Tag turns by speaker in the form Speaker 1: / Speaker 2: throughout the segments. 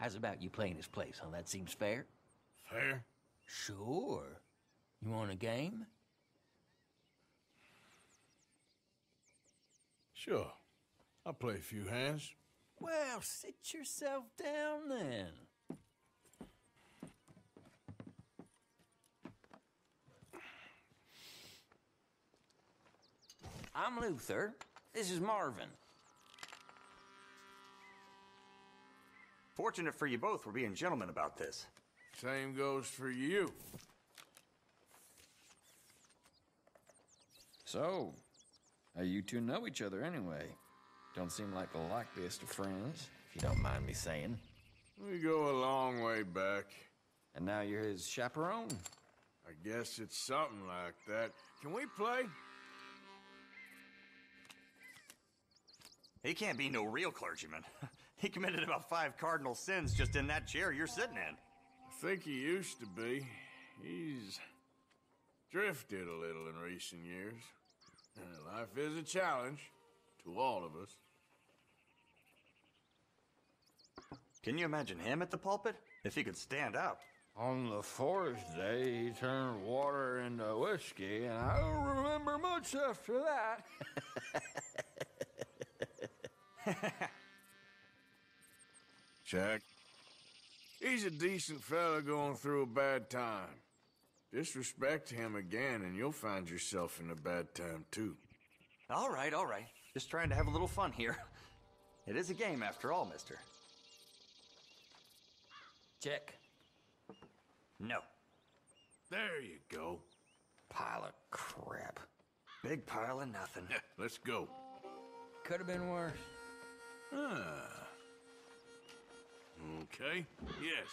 Speaker 1: How's about you playing his place, huh? That seems fair?
Speaker 2: Fair?
Speaker 1: Sure. You want a game?
Speaker 2: Sure. I'll play a few hands.
Speaker 1: Well, sit yourself down then. I'm Luther. This is Marvin.
Speaker 3: Fortunate for you both, we're being gentlemen about this.
Speaker 2: Same goes for you.
Speaker 4: So, how you two know each other anyway? Don't seem like the likeliest of friends, if you don't mind me saying.
Speaker 2: We go a long way back.
Speaker 4: And now you're his chaperone?
Speaker 2: I guess it's something like that. Can we play?
Speaker 3: He can't be no real clergyman. he committed about five cardinal sins just in that chair you're sitting in.
Speaker 2: I think he used to be. He's drifted a little in recent years. Uh, Life is a challenge to all of us.
Speaker 3: Can you imagine him at the pulpit? If he could stand up.
Speaker 4: On the fourth day, he turned water into whiskey, and I don't remember much after that.
Speaker 2: Check. He's a decent fella going through a bad time. Disrespect him again, and you'll find yourself in a bad time, too.
Speaker 3: All right, all right. Just trying to have a little fun here. It is a game after all, mister.
Speaker 1: Check.
Speaker 3: No.
Speaker 2: There you go.
Speaker 4: Pile of crap.
Speaker 3: Big pile of nothing.
Speaker 2: Let's go.
Speaker 1: Could have been worse.
Speaker 2: Ah. Okay. Yes.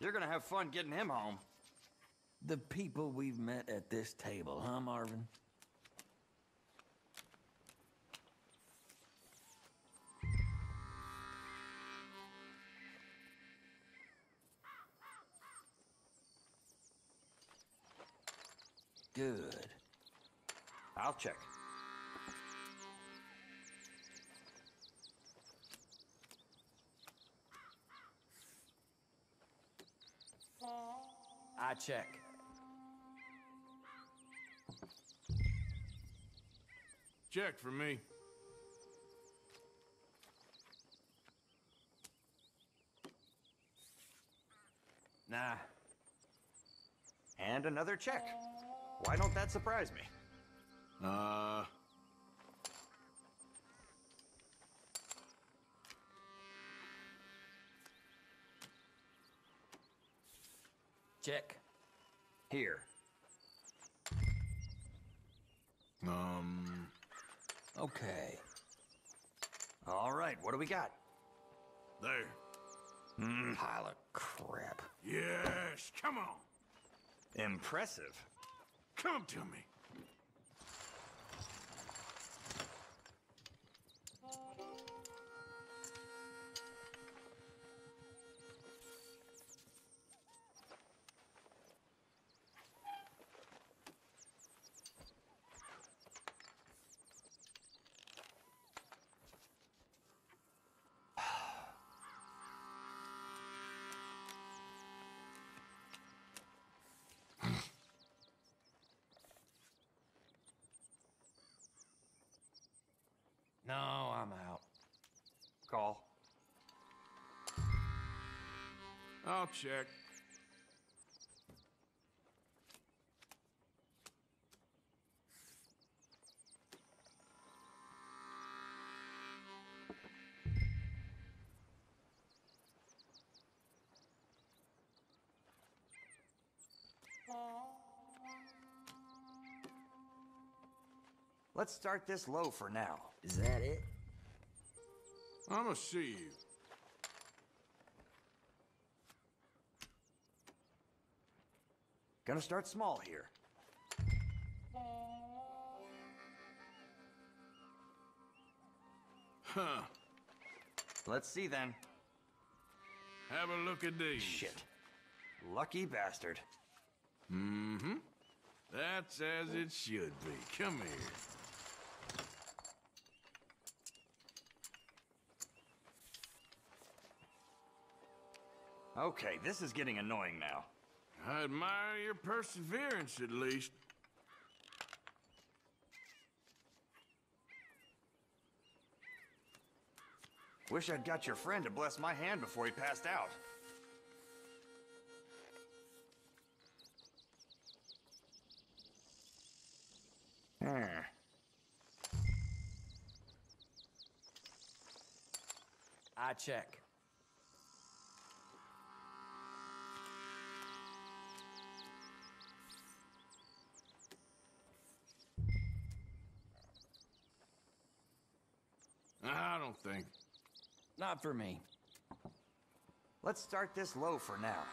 Speaker 3: You're gonna have fun getting him home.
Speaker 1: The people we've met at this table, huh, Marvin? Good.
Speaker 3: I'll check.
Speaker 1: I check.
Speaker 2: Check for me.
Speaker 1: Nah.
Speaker 3: And another check. Uh, Why don't that surprise me?
Speaker 2: Uh.
Speaker 1: Check.
Speaker 3: Here.
Speaker 2: Um.
Speaker 1: Okay.
Speaker 3: All right, what do we got?
Speaker 2: There.
Speaker 4: Pile of crap.
Speaker 2: Yes. Come on.
Speaker 3: Impressive.
Speaker 2: Come to me.
Speaker 1: No, I'm out.
Speaker 3: Call.
Speaker 2: I'll check.
Speaker 3: Let's start this low for now.
Speaker 1: Is that it?
Speaker 2: I'ma see you.
Speaker 3: Gonna start small here.
Speaker 2: Huh.
Speaker 3: Let's see then.
Speaker 2: Have a look at these.
Speaker 3: Shit. Lucky bastard.
Speaker 2: Mm-hmm. That's as it should be. Come here.
Speaker 3: Okay, this is getting annoying now.
Speaker 2: I admire your perseverance, at least.
Speaker 3: Wish I'd got your friend to bless my hand before he passed out. Hmm.
Speaker 1: I check.
Speaker 2: something.
Speaker 1: Not for me.
Speaker 3: Let's start this low for now.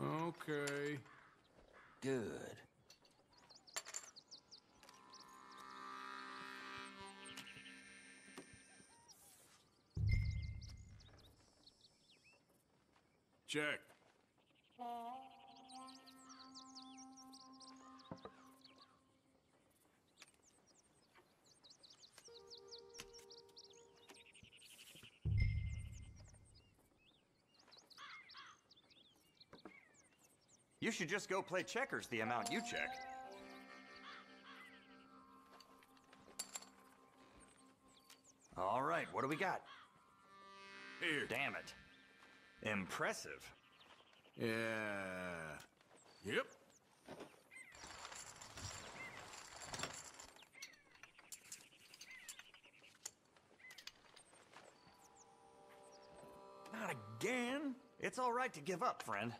Speaker 2: Okay.
Speaker 1: Good.
Speaker 2: Check.
Speaker 3: You should just go play checkers the amount you check. All right, what do we got?
Speaker 2: Here.
Speaker 3: Damn it. Impressive.
Speaker 2: Yeah. Yep.
Speaker 3: Not again. It's all right to give up, friend.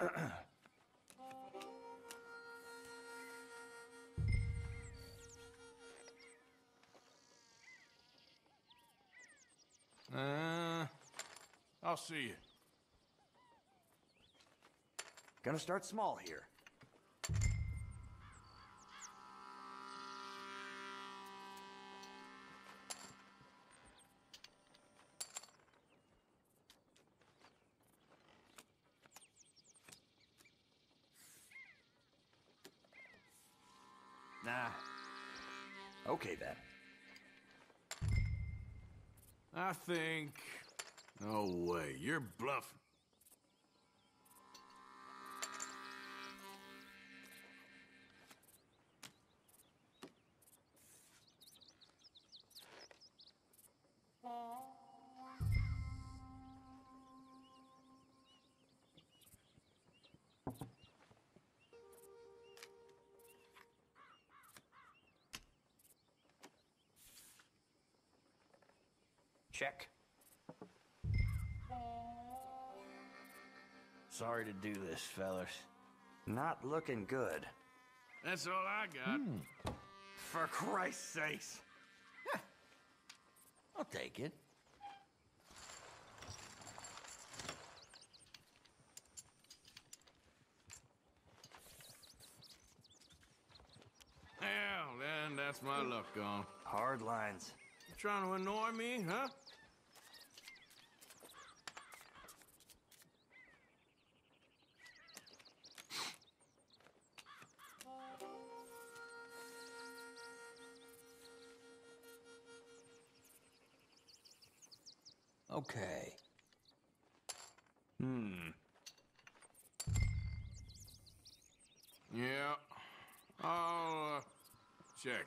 Speaker 2: Uh, I'll see you.
Speaker 3: Gonna start small here. Okay then.
Speaker 2: I think. No way. You're bluffing.
Speaker 3: Check.
Speaker 1: Sorry to do this, fellas.
Speaker 3: Not looking good.
Speaker 2: That's all I got. Hmm.
Speaker 3: For Christ's sakes.
Speaker 1: I'll take it.
Speaker 2: Hell, then that's my luck gone.
Speaker 3: Hard lines.
Speaker 2: You trying to annoy me, huh?
Speaker 1: Okay.
Speaker 3: Hmm.
Speaker 2: Yeah. I'll, uh, check.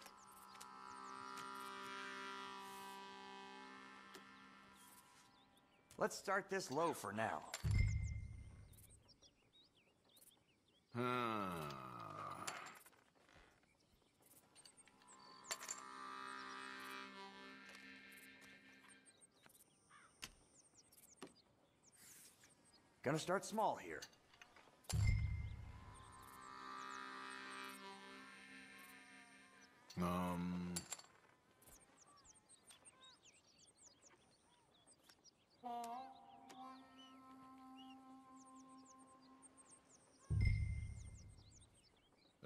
Speaker 3: Let's start this low for now. Gonna start small here.
Speaker 2: Um.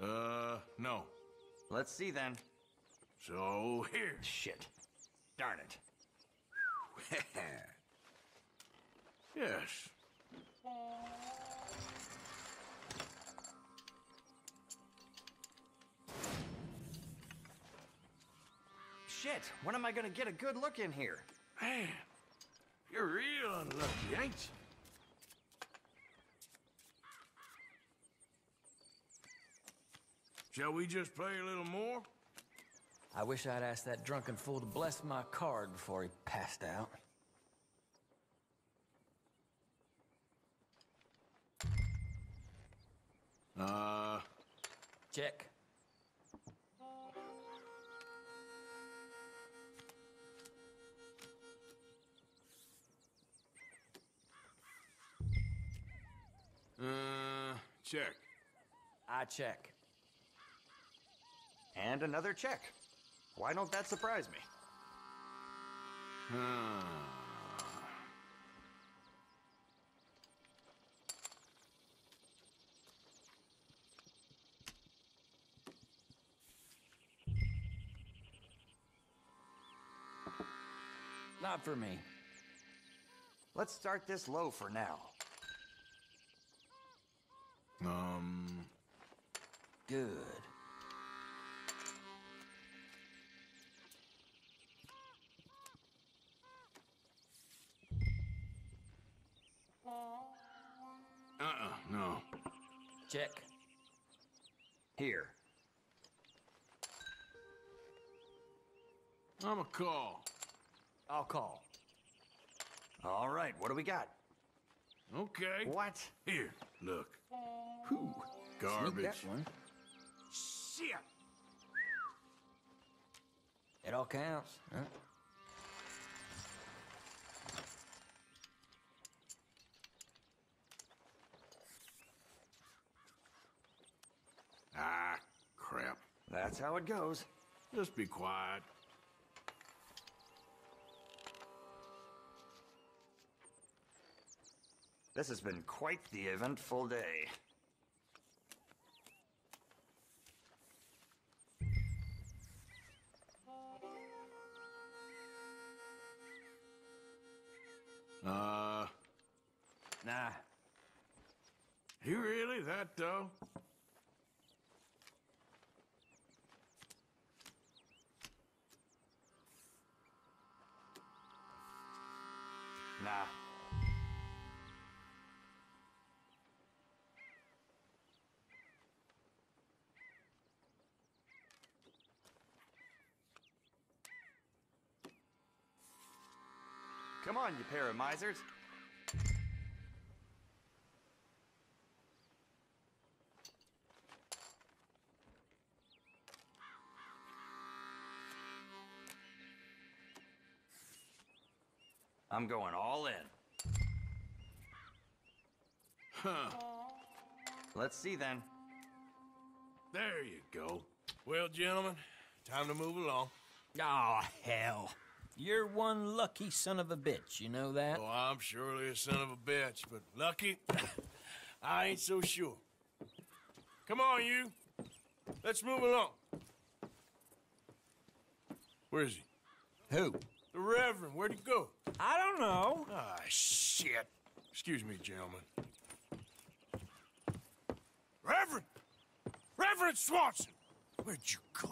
Speaker 2: Uh, no.
Speaker 3: Let's see then.
Speaker 2: So here.
Speaker 3: Shit. Darn it.
Speaker 2: yes.
Speaker 3: Shit, when am I gonna get a good look in here?
Speaker 2: Man, you're real unlucky, ain't you? Shall we just play a little more?
Speaker 1: I wish I'd asked that drunken fool to bless my card before he passed out. Check.
Speaker 2: uh, check.
Speaker 1: I check.
Speaker 3: And another check. Why don't that surprise me?
Speaker 2: Huh.
Speaker 1: Not for me.
Speaker 3: Let's start this low for now.
Speaker 2: Um,
Speaker 1: Good.
Speaker 2: uh-uh, no.
Speaker 1: Check.
Speaker 3: Here.
Speaker 2: I'm a call.
Speaker 1: I'll call.
Speaker 3: All right, what do we got?
Speaker 2: Okay.
Speaker 3: What?
Speaker 2: Here, look.
Speaker 1: Whew.
Speaker 2: Garbage.
Speaker 1: That one.
Speaker 2: Shit!
Speaker 1: It all counts, huh?
Speaker 2: Ah, crap.
Speaker 3: That's how it goes.
Speaker 2: Just be quiet.
Speaker 3: This has been quite the eventful day.
Speaker 2: Uh,
Speaker 1: Nah.
Speaker 2: you really that though?
Speaker 3: Nah. Come on, you pair of misers. I'm going all in.
Speaker 2: Huh.
Speaker 3: Let's see then.
Speaker 2: There you go. Well, gentlemen, time to move along.
Speaker 5: Oh, hell. You're one lucky son of a bitch, you know that?
Speaker 2: Oh, I'm surely a son of a bitch, but lucky, I ain't so sure. Come on, you. Let's move along. Where is he?
Speaker 5: Who?
Speaker 2: The Reverend. Where'd he go?
Speaker 5: I don't know.
Speaker 2: Ah, shit. Excuse me, gentlemen. Reverend! Reverend Swanson! Where'd you go?